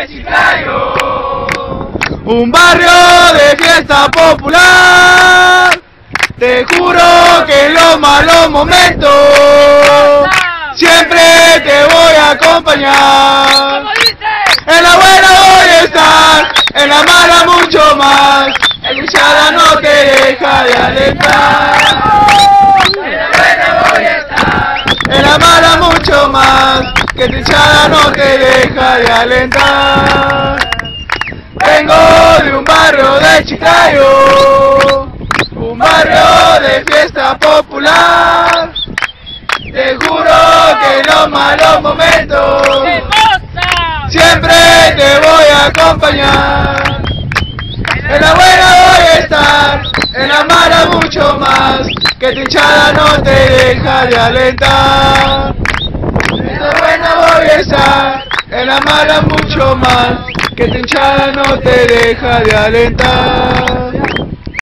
de Chiclayo. Un barrio de fiesta popular. Te juro que en los malos momentos siempre te voy a acompañar. En la buena voy a estar, en la mala mucho más. El hinchada no te deja de alentar. en la buena voy a estar. En la mala mucho más, que tu hinchada no te deja de alentar. Vengo de un barrio de Chiclayo, un barrio de fiesta popular. Te juro que en los malos momentos siempre te voy a acompañar. En la buena voy a estar, en la mala mucho más, que tu hinchada no te deja de alentar. En la buena voy a estar, en la mala mucho más, que tu hinchada no te deja de alentar.